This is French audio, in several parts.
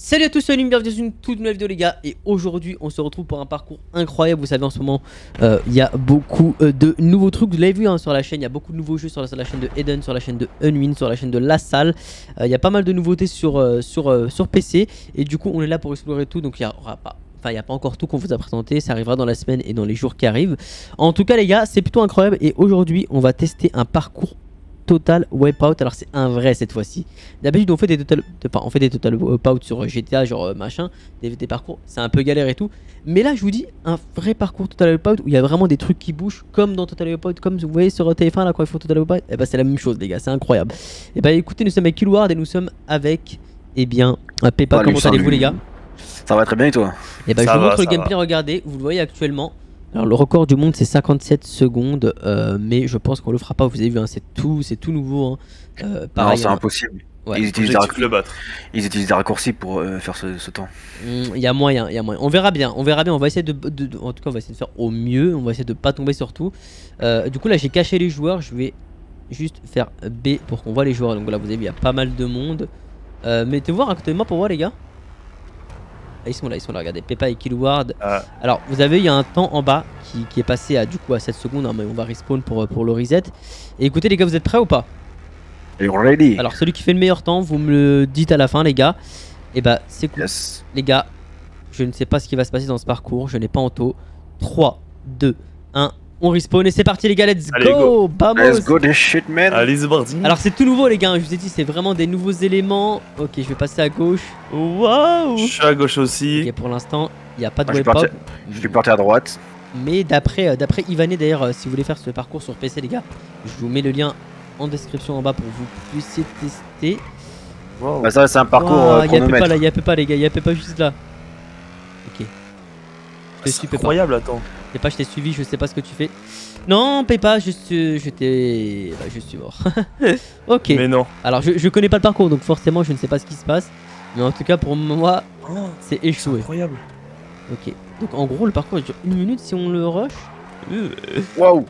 Salut à tous, c'est bienvenue dans une toute nouvelle vidéo les gars. Et aujourd'hui on se retrouve pour un parcours incroyable. Vous savez en ce moment euh, il y a beaucoup euh, de nouveaux trucs. Vous l'avez vu hein, sur la chaîne, il y a beaucoup de nouveaux jeux sur la, chaîne de Eden, sur la chaîne de Unwin, sur la chaîne de La Salle. Euh, Il y a pas mal de nouveautés sur, sur PC Et du coup on est là pour explorer tout. Donc il n'y aura pas Enfin, il n'y a pas encore tout qu'on vous a présenté, ça arrivera dans la semaine et dans les jours qui arrivent. En tout cas, les gars, c'est plutôt incroyable. Et aujourd'hui, on va tester un parcours total wipeout. Alors, c'est un vrai cette fois-ci. D'habitude, on fait des total, enfin, on fait des total wipeout sur GTA, genre euh, machin, des, des parcours. C'est un peu galère et tout. Mais là, je vous dis, un vrai parcours total wipeout où il y a vraiment des trucs qui bougent, comme dans total wipeout, comme vous voyez sur TF1 là quand ils font total wipeout. Et bah, c'est la même chose, les gars. C'est incroyable. Et bah, écoutez, nous sommes avec Killward et nous sommes avec, eh bien, un Pepa. Salut, Comment allez-vous, les gars? Ça va très bien et toi? Et bah Ça je vous montre le gameplay, regardez, vous le voyez actuellement. Alors le record du monde c'est 57 secondes, euh, mais je pense qu'on le fera pas, vous avez vu, hein, c'est tout, c'est tout nouveau. hein. Euh, Non, c'est hein. impossible. Ouais. Ils, utilisent le battre. ils utilisent des raccourcis pour euh, faire ce, ce temps. Mm, Il y a moyen, il y a moyen. On verra bien, on verra bien, on va essayer de, de- de- En tout cas on va essayer de faire au mieux, on va essayer de pas tomber sur tout. Euh, du coup là j'ai caché les joueurs, je vais juste faire B pour qu'on voit les joueurs. Donc là vous avez vu, il y a pas mal de monde. Euh, mettez voir à côté de moi pour voir les gars. Ah, ils sont là, ils sont là, regardez, Pepa et Killward. Ah. Alors, vous avez, il y a un temps en bas qui, qui est passé à du coup à 7 secondes, hein, mais on va respawn pour, pour le reset. Et écoutez les gars, vous êtes prêts ou pas? Et ready? Alors, celui qui fait le meilleur temps, vous me le dites à la fin les gars. Et bah, c'est cool. Yes. Les gars, je ne sais pas ce qui va se passer dans ce parcours, je n'ai pas en taux. 3, 2, 1, on respawn et c'est parti les gars, let's Allez, go, Vamos Let's go this shit man Allez, c'est parti. Alors c'est tout nouveau les gars, je vous ai dit c'est vraiment des nouveaux éléments. Ok, je vais passer à gauche. Waouh je suis à gauche aussi. Ok, pour l'instant, il n'y a pas de Moi, je suis wipeout. parti- Je suis parti à droite. Mais d'après euh, d'après Ivané d'ailleurs, euh, si vous voulez faire ce parcours sur PC les gars, je vous mets le lien en description en bas pour que vous puissiez tester. Wow. Bah, ça, c'est un parcours Ouah, euh, il y a chronomètre. pas là, il y a pas les gars, il y a pas juste là. Ok. Te C'est incroyable, attends. Peppa, je t'ai suivi, je sais pas ce que tu fais. Non, Peppa, je suis je t'ai bah, je suis mort. ok. Mais non. Alors je, je connais pas le parcours donc forcément je ne sais pas ce qui se passe. Mais en tout cas pour moi, Oh, c'est c'est échoué. incroyable. Ok. Donc en gros le parcours il dure une minute si on le rush. Euh, Waouh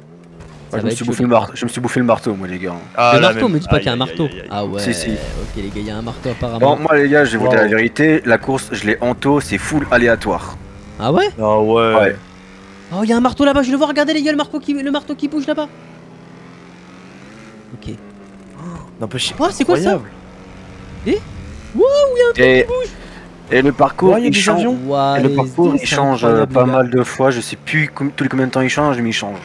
Moi, je, me suis bouffé le marteau. je me suis bouffé le marteau, moi, les gars. Ah, le marteau, même. me dis pas qu'il y a un marteau. aïe, aïe, aïe. Ah ouais. Si, si. Ok les gars, il y a un marteau apparemment. Bon, moi, les gars, je vais vous dire la vérité. La course, je l'ai en taux, c'est full aléatoire. Ah ouais? Ah ouais. Ouais. Oh il y a un marteau là-bas, je le vois, regardez les gars, le marteau qui, le marteau qui bouge là-bas. Ok. N'empêche. Oh, c'est quoi ça incroyable. Et, et le parcours, Ouais, il y a il des change. avions. Ouah, Et le parcours, il change euh, pas mal de fois. Je sais plus com- tous les combien de temps il change, mais il change.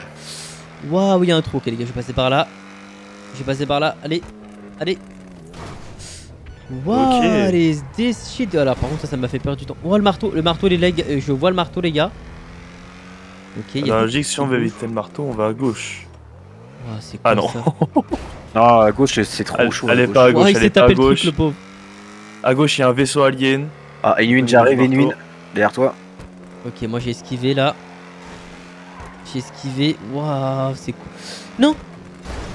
Waouh, il y a un trou. Ok, les gars, je vais passer par là. Je vais passer par là. Allez, allez. Waouh, Ok. les shit. Alors, par contre, ça, ça m'a fait peur du temps. Oh, le marteau, le marteau, les legs. euh, Je vois le marteau, les gars. Ok, il y a. la logique, si on veut éviter le marteau, on va à gauche. Ouah, c'est Ah non. ça Non, à gauche, c'est- trop Elle- chaud. elle est gauche. pas à gauche, Ouah, il elle s'est est pas tapé à le truc, gauche. le pauvre. À gauche, il y a un vaisseau alien. Ah, Inuin, Au j'arrive, marteau. Derrière toi. Ok, moi j'ai esquivé là. J'ai esquivé. Waouh, c'est cool. Non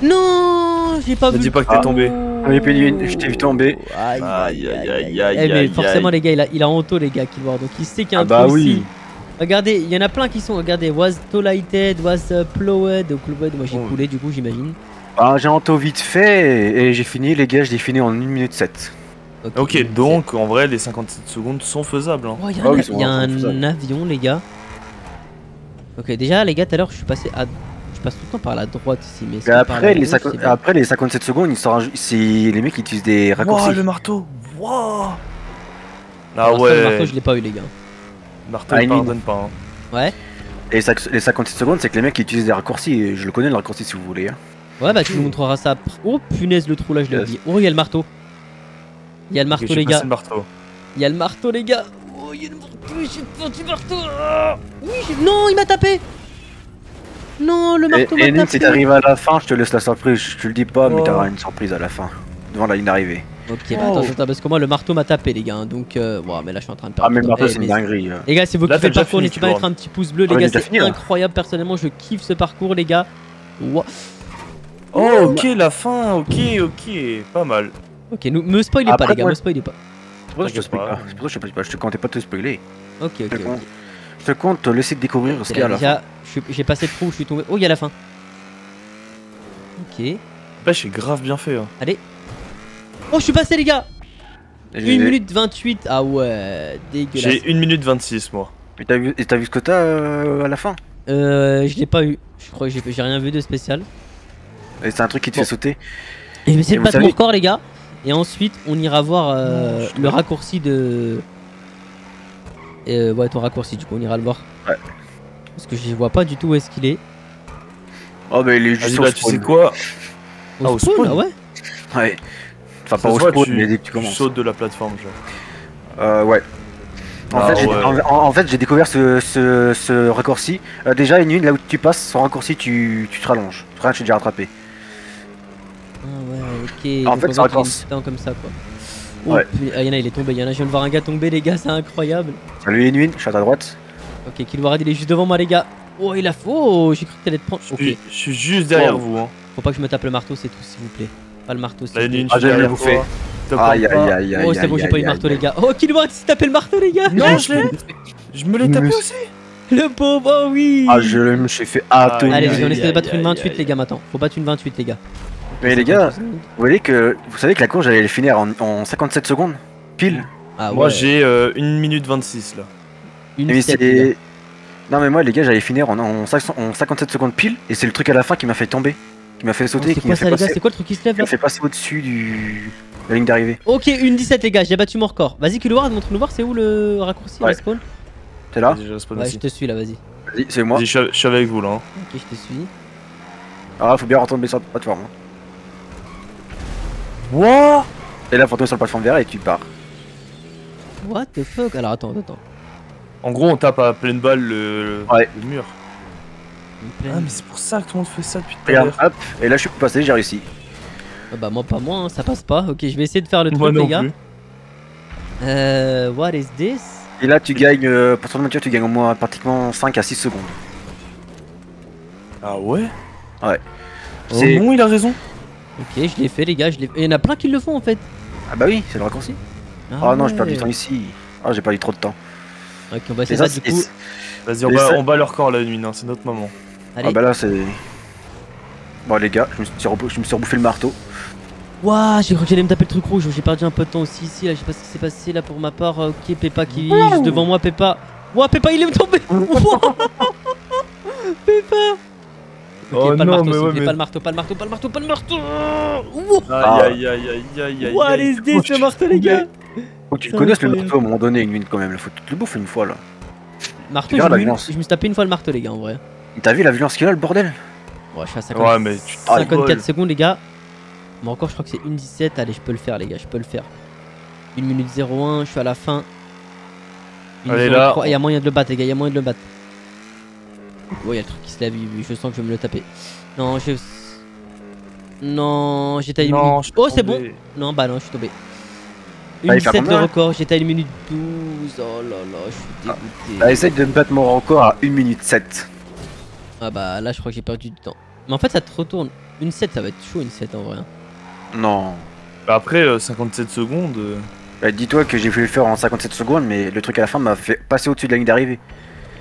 Non J'ai pas Ne vu. dis le pas que t'es trou. tombé. Oui, puis lui, je t'ai vu tomber. Aïe, Aïe, aïe, aïe, aïe, Eh, mais aïe, forcément, aïe. les gars, il a, il a honto, les gars, qui voient. Donc il sait qu'il y a un Ah bah trou oui. ici. Regardez, il y en a plein qui sont. Regardez, was tolighted, was uh, plowed. Donc, plowed, moi j'ai Oh. coulé, du coup, j'imagine. Ah, j'ai en taux vite fait et j'ai fini, les gars, je l'ai fini en 1 minute 7. Ok, donc en vrai, les 57 secondes sont faisables. hein. Oh, il y a Ah un, oui, y a c'est un avion, les gars. Ok, déjà, les gars, tout à l'heure, je suis passé à. Je passe tout le temps par la droite ici. Mais par après, les gauche, 50 c'est bien après les 57 secondes, ils c'est les mecs qui utilisent des raccourcis. Wouah, le marteau. Ah l'instant, Le marteau, ouais. je l'ai pas eu, les gars. Marteau, Ah, pardonne pas. hein. Ouais. Et les 57 secondes, c'est que les mecs qui utilisent des raccourcis. et Je le connais le raccourci si vous voulez. hein. Ouais, bah tu nous montreras ça. Oh punaise, le trou là, je l'ai oublié. Oh, il y a le marteau. Il y a le marteau, les gars. Il y a le marteau, les gars. Oh, il y a le marteau. J'ai peur du marteau. Ah. Oui, j'ai- non, il m'a tapé. Non, le Et, marteau et m'a Lynn, si tapé. t'arrives à la fin, je te laisse la surprise. Je te le dis pas, mais Oh. t'auras une surprise à la fin. Devant la ligne d'arrivée. Ok, bah Oh. attends, attends, parce que moi, le marteau m'a tapé, les gars. hein, Donc, euh... ouais, mais là, je suis en train de perdre. Ah, mais le marteau, Eh, c'est une mais- dinguerie. euh. Les gars, c'est vous Là, qui t'as faites le parcours, n'hésitez pas à mettre un petit pouce bleu, Ah, les gars. C'est fini, là. incroyable, personnellement, je kiffe ce parcours, les gars. Ouah. Oh, ok, la fin, ok, ok. Pas mal. Ok, nous, me spoilez Après, pas, les gars, me spoilez pas. C'est pour ça que je te pas. pas. C'est pour ça que je te spoil pas. Je te comptais pas te spoiler. Ok, ok. Je te ok. compte- je te laisser découvrir ce C'est qu'il y a là, j'ai passé le trou, je suis tombé. Oh, il y a la fin. Ok. Là, j'ai grave bien fait. hein. Allez. Oh, je suis passé, les gars. Et 1 j'ai- minute 28. Ah ouais, dégueulasse. J'ai 1 minute 26 moi. Et t'as vu, et t'as vu ce que t'as euh, à la fin? Euh, je l'ai pas eu. Je crois que j'ai rien vu de spécial. Et c'est un truc qui te Bon. fait sauter. Et je vais essayer de battre mon record, les gars. Et ensuite, on ira voir euh, Non, le raccourci de. Euh, ouais, ton raccourci, du coup, on ira le voir. Ouais. Parce que je vois pas du tout où est-ce qu'il est. Oh, bah il est juste au bah tu sais quoi? Ah, au spawn, spawn ah ouais Ouais. Enfin, pas au spawn, tu- mais dès que tu Tu commences. sautes de la plateforme, genre. Euh, ouais. En Ah fait, j'ai- ouais. en, en- en fait, j'ai découvert ce, ce, ce raccourci. Euh, déjà, une une, là où tu passes, sans raccourci, tu, tu te rallonges. Rien, suis déjà rattrapé. Ah ouais, ok. En Donc, fait, a raccourci. comme ça, quoi. Oh, Ouais. ah, y en a, il est tombé. Y en a, je viens de voir un gars tomber, les gars, c'est incroyable. Salut, une une, je suis à ta droite. Ok, Kilwarad, il est juste devant moi, les gars. Oh, il a faux. J'ai cru que t'allais te prendre. Je Ok, suis- je suis juste derrière vous. Hein. faut pas que je me tape le marteau, c'est tout, s'il vous plaît. Pas le marteau, vous une Ah, Aïe, aïe, aïe, aïe. Oh, c'est bon, j'ai pas eu le marteau, les gars. Oh, Kilwarad, s'est tapé le marteau, les gars. Non, je l'ai. Je me l'ai tapé aussi. Le pauvre, oh oui. Ah, je me suis fait atomiser. Allez, les gars, on essaie de battre une aïe, 28, aïe, les gars, maintenant. Faut battre une 28, les gars. Mais les gars, vous voyez que vous savez que la course j'allais le finir en, en 57 secondes? Pile. Ah Moi ouais, j'ai euh, 1 minute 26 là. une Mais c'est non mais moi les gars j'allais finir en, en 500 en 57 secondes pile et c'est le truc à la fin qui m'a fait tomber, qui m'a fait sauter, C'est qui quoi m'a ça, fait les gars passer, C'est quoi le truc qui se lève là m'a fait passer au-dessus du de la ligne d'arrivée. Ok, une 17, les gars, j'ai battu mon record. Vas-y, Kilwarad, montre-nous voir, c'est où le raccourci, Ouais. le spawn T'es là Vas-y, je Ouais, je te suis là, vas-y. Vas-y, c'est moi. Vas-y, je suis- je suis avec vous là. hein. Ok, je te suis. Ah faut bien retomber sur la plateforme. hein. Wouah Et là faut tomber sur la plateforme derrière et tu pars. What the fuck? Alors attends, attends. En gros, on tape à pleine balle le, Ouais. le mur. Ah, mais c'est pour ça que tout le monde fait ça depuis tout à l'heure. hop, et là je suis passé, j'ai réussi. Ah bah moi pas moi, hein, ça passe pas. Ok, je vais essayer de faire le truc les gars. plus. Euh, what is this? Et là tu gagnes, euh, pour ton voiture tu gagnes au moins pratiquement 5 à 6 secondes. Ah ouais? Ouais. Oh C'est- non, il a raison. Ok, je l'ai fait les gars, je l'ai. Il y en a plein qui le font en fait. Ah bah oui, c'est le raccourci. Ah, non, j'ai perdu du temps ici. Ah j'ai perdu trop de temps. Ok, on va essayer ça, ça du coup. Vas-y, on, bat- ça- on bat leur corps la nuit, hein, c'est notre maman. Allez. Ah bah là c'est... Bon les gars, je me suis, rebou- je me suis rebouffé le marteau. Ouah, j'ai cru que j'allais me taper le truc rouge. J'ai perdu un peu de temps aussi ici. Là, je sais pas ce qui s'est passé là pour ma part. Ok, Peppa qui est juste devant moi. Peppa. Ouah, Peppa, il est tombé. Ouah. Peppa. Ok, Oh pas le marteau, mais ouais, pas le marteau, pas le marteau, pas le marteau, pas le marteau. Ouah. Ah. Aïe aïe aïe aïe aïe aïe. What aïe. is this, le marteau, les gars Faut que tu connaisses le marteau à un moment donné, une minute quand même. Faut que tu te le bouffes une fois là. Marteau, je me suis tapé une fois le marteau, les gars, en vrai. T'as vu la violence qu'il a le bordel? Ouais, je suis à 50, Ouais, mais tu te 54 rigoles. secondes, les gars. Mais encore, je crois que c'est 1.17. Allez, je peux le faire, les gars, je peux le faire. 1 minute 01, je suis à la fin. Une Allez, 03, là. Il y a moyen de le battre, les gars, il y a moyen de le battre. Oh, il y a le truc qui se lève, je sens que je vais me le taper. Non, je. Non, j'étais à une Non, minute. Oh, c'est bon. Non, bah non, je suis tombé. Bah, fait 1.17 de combien? record, j'étais à 1 minute 12. Oh là là, je suis dégoûté. Bah essaye de me battre mon record à 1 minute 7. Ah bah là, je crois que j'ai perdu du temps. Mais en fait, ça te retourne. Une 7, ça va être chaud, une 7 en vrai. hein. Non. Bah après, euh, 57 secondes. euh, Bah, Dis-toi que j'ai voulu le faire en 57 secondes, mais le truc à la fin m'a fait passer au-dessus de la ligne d'arrivée.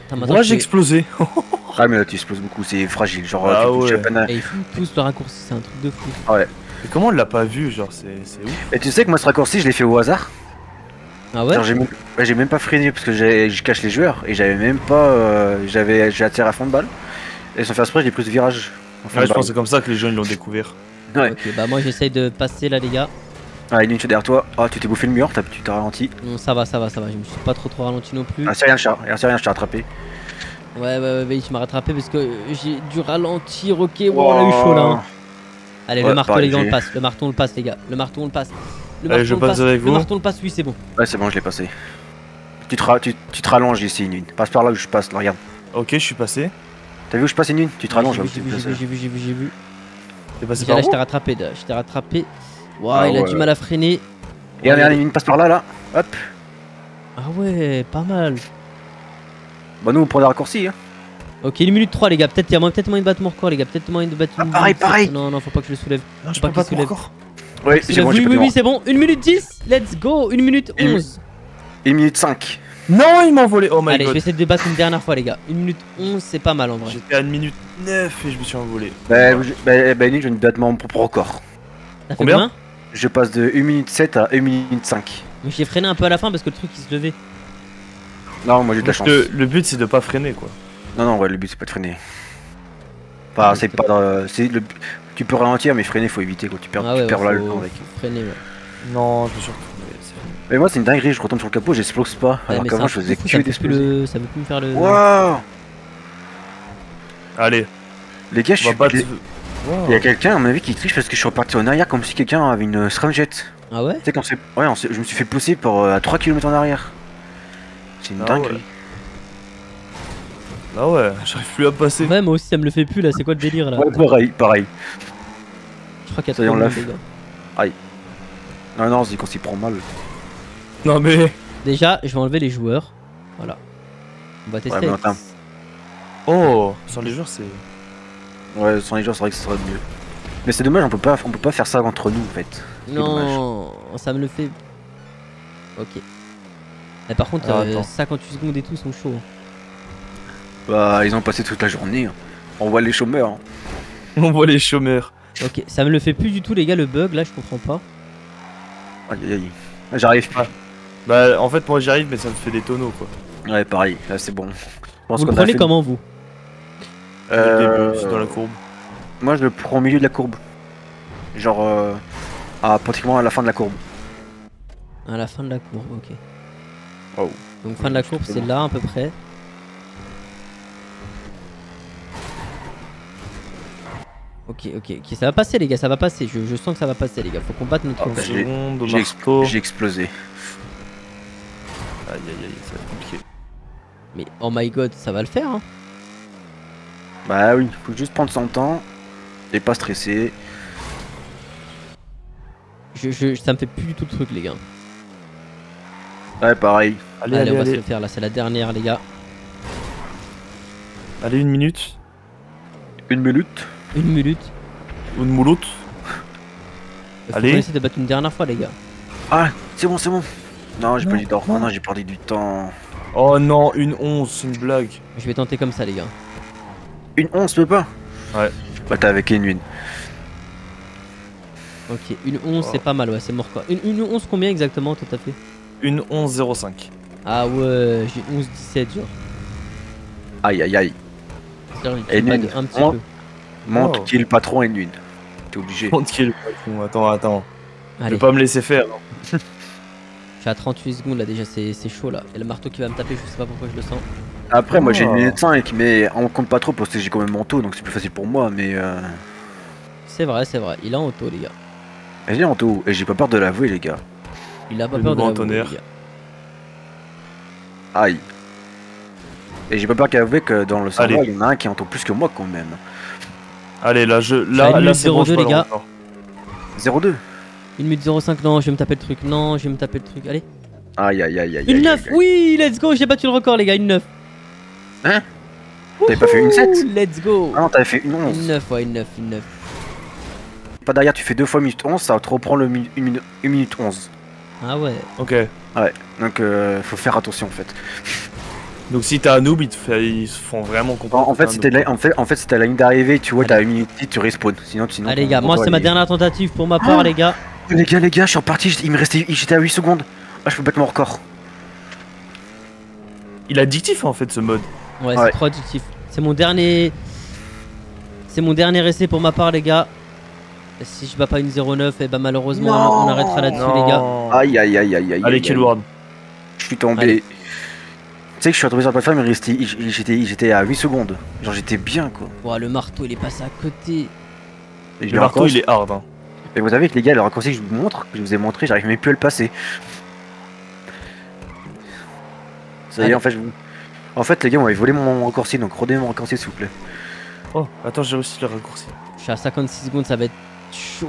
Maintenant, Moi je j'ai fais- explosé. Ah mais là tu exploses beaucoup, c'est fragile. Genre Ah tu touches ouais. à peine à- Et ils font tous le raccourci, c'est un truc de fou. Mais comment on l'a pas vu Genre, c'est c'est ouf. Et tu sais que moi ce raccourci je l'ai fait au hasard. Ah ouais? Genre, j'ai même... ouais, j'ai même pas freiné parce que j'ai- je cache les joueurs et j'avais même pas. euh, J'avais j'ai attiré à fond de balle. Et sans faire exprès j'ai pris ce virage. en fond Ouais, je pense que c'est comme ça que les gens ils l'ont découvert. Ouais. Ok, bah moi j'essaye de passer là, les gars. Ah, une minute derrière toi. Ah, tu t'es bouffé le mur, t'as- tu t'as ralenti. Non, ça va, ça va, ça va. Je me suis pas trop trop ralenti non plus. Ah, c'est rien, chat. C'est rien, je t'ai rattrapé. Ouais, ouais, ouais, ouais, tu m'as rattrapé parce que j'ai dû ralentir. Ok, wow, on a eu chaud là. hein. Allez, le marteau, les gars, on le passe. Le marteau, on le passe, les gars. Le marteau, on le passe. Le Allez, marteau, je on le passe avec Le vous. marteau, on le passe, oui, c'est bon. Ouais, c'est bon, je l'ai passé. Tu te, tu, tu te rallonges ici, une Passe par là où je passe, là, regarde. Ok, je suis passé. T'as vu où je passe une une Tu te rallonges J'ai là vu, où j'ai vu, j'ai vu, j'ai vu, j'ai vu. T'es passé Là, par je t'ai rattrapé, là. Je t'ai rattrapé. Waouh, Ah il a du mal à freiner. Regarde, regarde, une passe par là, là. Hop. Ah ouais, pas mal. Bah, nous, on prend des raccourcis, hein. Ok, une minute 3, les gars. Peut-être il y a moyen, peut-être moyen de battre mon record, les gars. Peut-être moyen de battre Ah, une pareil, minute pareil. sept. Non, non, faut pas que je le soulève. Non, je Pas peux soulève. encore. Oui, Soulève, c'est bon, oui, oui, c'est bon. Une minute 10. Let's go. Une minute Une 11. Une minute 5. Non, il m'a envolé. Oh my Allez, je vais god. essayer de battre une dernière fois, les gars. Une minute 11, c'est pas mal en vrai. J'étais à 1 minute 9 et je me suis envolé. Bah, je- bah, bah, une, je vais me battre mon propre record. T'as fait Combien Je passe de 1 minute 7 à 1 minute 5. Mais j'ai freiné un peu à la fin parce que le truc il se levait. Non, moi j'ai de la Parce chance. que le but c'est de pas freiner quoi. Non, non, ouais, le but c'est pas de freiner. Enfin, c'est pas. le... Tu peux ralentir, mais freiner faut éviter quoi. Tu perds, ah tu ouais, perds là le temps avec. freiner. Ouais. Non, je suis sûr. Mais moi c'est une dinguerie, je retombe sur le capot, j'explose pas. Ouais, alors mais qu'avant je faisais que ça veut plus d'exploser. le- Ça veut plus me faire le. Waouh Allez, Les gars, je on suis. pas. les- te- Il y a quelqu'un à mon avis qui triche parce que je suis reparti en arrière comme si quelqu'un avait une scramjet. Tu Ah ouais sais, quand c'est. Ouais, on je me suis fait pousser pour euh, à 3 km en arrière. C'est une Ah dinguerie. ouais. Ah ouais, j'arrive plus à passer. Ouais, moi aussi ça me le fait plus là. C'est quoi le délire là Ouais, pareil, pareil. Je crois qu'il y a ça y est, trop on de gars. Non, non, c'est quand s'y prend mal. Non mais. Déjà, je vais enlever les joueurs. Voilà. On va tester. mais. Oh, sur les joueurs c'est. Ouais, sans les gens, c'est vrai que ce serait mieux. Mais c'est dommage, on peut pas, on peut pas faire ça entre nous en fait. Non, ça me le fait. Ok. Mais par contre, Alors, euh, attends. 58 secondes et tout sont chauds. hein. Bah, ils ont passé toute la journée. hein. On voit les chômeurs. hein. On voit les chômeurs. Ok, ça me le fait plus du tout, les gars, le bug là, je comprends pas. Aïe, aïe, aïe. J'arrive plus. Bah en fait moi j'y arrive mais ça me fait des tonneaux quoi. Ouais, pareil, là c'est bon. Je pense Vous le prenez fait- comment vous? Euh... Début, dans la courbe. Moi je le prends au milieu de la courbe. Genre euh, à pratiquement à la fin de la courbe. À la fin de la courbe, ok. Oh. Donc fin de la courbe, c'est là à peu près. Ok, ok, ok, ça va passer les gars, ça va passer. Je, je sens que ça va passer les gars. Faut qu'on batte notre. Bah, marteau. J'ai explosé. Aïe aïe aïe, ça va être compliqué. Mais oh my god, ça va le faire. Hein. Bah oui, faut juste prendre son temps et pas stresser. Je, je, ça me fait plus du tout le truc les gars. Ouais, pareil. Allez, Allez, allez, on va allez. se le faire là, c'est la dernière les gars. Allez, une minute. Une minute. Une minute. Une mouloute. Faut Allez. qu'on essaie de battre une dernière fois les gars. Ah, c'est bon, c'est bon. Non, j'ai Non, du temps. non. Non, non, j'ai perdu du temps. Oh non, une 11, c'est une blague. Je vais tenter comme ça les gars. Une 11, peut pas Ouais. Bah, t'es avec une. Ok, une 11 Oh. c'est pas mal, ouais, c'est mort quoi. Une, une 11 combien exactement tout à fait Une 11,05. Ah ouais, j'ai 11 17 genre. Aïe, aïe, aïe. Et une. un petit peu. Monte Oh. qui est le patron et une. T'es obligé. Qui est le patron. Attends, attends. Je Allez, vais pas me laisser faire. je à 38 secondes là déjà, c'est c'est chaud là. Et le marteau qui va me taper, je sais pas pourquoi je le sens. Après, moi j'ai une Oh. minute 5, mais on compte pas trop parce que j'ai quand même mon taux, donc c'est plus facile pour moi. Mais euh... C'est vrai, c'est vrai, il a en auto les gars. j'ai en taux et j'ai pas peur de l'avouer, les gars. Il a pas Le peur de l'avouer. Aïe. Et j'ai pas peur qu'avouer que dans le serveur, Allez. il y en a un qui en taux plus que moi quand même. Allez, là, je. Là, là minute c'est bon, 02, je les gars. le record. 0-2. 1 minute 05, non, je vais me taper le truc. Non, je vais me taper le truc. Allez. Aïe aïe aïe aïe. Une aïe, 9, aïe, aïe. oui, let's go, j'ai battu le record les gars, une 9. Hein? T'avais pas fait une 7 Ouh, Let's go. Ah non, t'avais fait une 11. Une 9, ouais, une 9, une 9. Pas derrière, tu fais deux fois minute 11, ça te reprend le mi- une, minute, une minute 11. Ah ouais. Ok. Donc euh, faut faire attention en fait. Donc si t'as un noob, ils te, fait- ils se font vraiment En, comprendre. en fait, noob. la, en fait, en fait, c'était à la ligne d'arrivée, tu vois, t'as une minute 10, tu respawn. Sinon, sinon. Allez les gars, moi c'est ma dernière tentative pour ma part les gars. Les gars, les gars, je suis reparti, il me restait, j'étais à 8 secondes. Ah, je peux battre mon record. Il est addictif en fait ce mode. Ouais, Ouais. c'est trop addictif. C'est mon dernier. C'est mon dernier essai pour ma part, les gars. Si je bats pas une 09, et bah malheureusement Non. on arrêtera là-dessus, les gars. Aïe aïe aïe aïe aïe. Allez, aïe, Killward. Je suis tombé. Allez. Tu sais que je suis retombé sur la plateforme, il restait- j'étais j'étais à 8 secondes. Genre j'étais bien quoi. Ouah, le marteau il est passé à côté. Et Le marteau il est hard. Hein. Et vous savez que les gars, le raccourci que je vous montre, que je vous ai montré, j'arrive même plus à le passer. Ça y est, Allez. en fait, je vous... En fait, les gars, on m'avait volé mon raccourci, donc redonnez mon raccourci s'il vous plaît. Oh, attends, j'ai aussi le raccourci. Je suis à 56 secondes, ça va être chaud.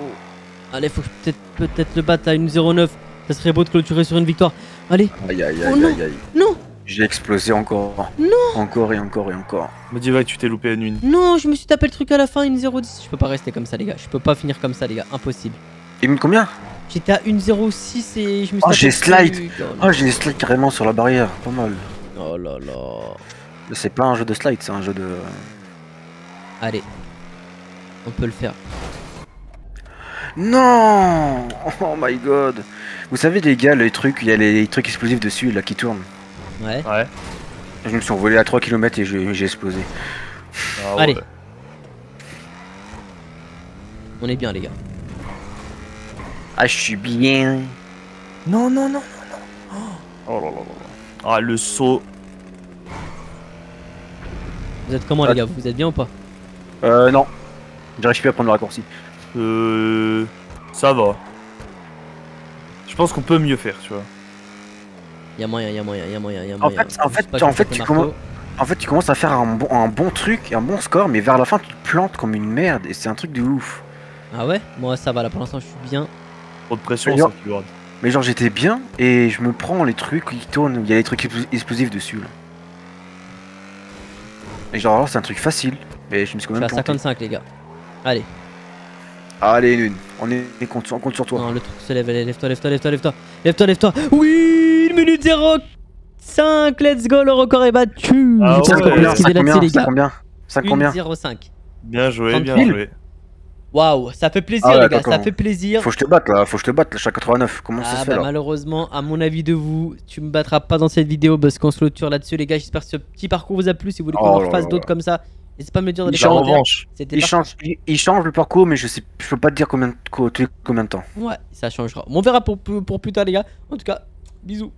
Allez, faut que je peut-être peut-être le battre à une 09. Ça serait beau de clôturer sur une victoire. Allez, Aïe aïe Oh aïe non. aïe aïe. non, J'ai explosé encore. Non. Encore et encore et encore. Me dis, ouais, tu t'es loupé à une. non, je me suis tapé le truc à la fin, une 010. Je peux pas rester comme ça, les gars. Je peux pas finir comme ça, les gars. Impossible. Il me met combien? J'étais à une 06 et je me suis Oh, tapé j'ai slide. Oh, Oh, j'ai slide carrément sur la barrière, pas mal. Oh là là. C'est pas un jeu de slide, c'est un jeu de. Allez. On peut le faire. Non Oh my god Vous savez les gars, les trucs, il y a les trucs explosifs dessus là qui tournent. Ouais. Ouais. Je me suis envolé à 3 km et j'ai explosé. Ah ouais. Allez. On est bien, les gars. Ah je suis bien Non, non, non, non, non. Oh là là là là. Ah, le saut. Vous êtes comment, Ah. les gars? Vous êtes bien ou pas? Euh non. J'arrive plus à prendre le raccourci. Euh. Ça va. Je pense qu'on peut mieux faire, tu vois. Y'a moyen, y'a moyen, y'a moyen, y'a En moyen. fait- en fait- en tu commences- En fait tu commences à faire un bon, un bon truc, un bon score, mais vers la fin tu te plantes comme une merde et c'est un truc de ouf. Ah ouais? Moi, ça va, là, pour l'instant, je suis bien. Trop de pression, ça, tu vois. Mais genre j'étais bien et je me prends les trucs qui tournent, il y a les trucs explos- explosifs dessus là. Et genre alors c'est un truc facile, mais je me suis quand Je suis même à planté. 55, les gars. Allez. Allez Nune, on est on compte, on compte sur toi. Non, le truc se lève, allez, lève-toi, lève-toi, lève-toi, lève-toi. Lève-toi, lève-toi. Oui 1 minute 05, let's go, le record est battu. Ah ouais. qu'on peut combien, esquiver là-dessus, les ça gars. combien 5 combien 1-0-5. Bien joué, bien 30 joué. Waouh, ça fait plaisir, Ah ouais, les gars, ça fait plaisir. Faut que je te batte là, faut que je te batte là, je suis à 89. Comment ça Ah se fait bah là malheureusement, à mon avis de vous, tu me battras pas dans cette vidéo parce qu'on se clôture là-dessus les gars. J'espère que ce petit parcours vous a plu. Si vous voulez qu'on Oh en là refasse là d'autres comme ça, n'hésitez pas à me le dire dans les Il La change, commentaires. il change, il, il change le parcours, mais je sais, je peux pas te dire combien, combien de temps. Ouais, ça changera. On verra pour, pour plus tard les gars. En tout cas, bisous.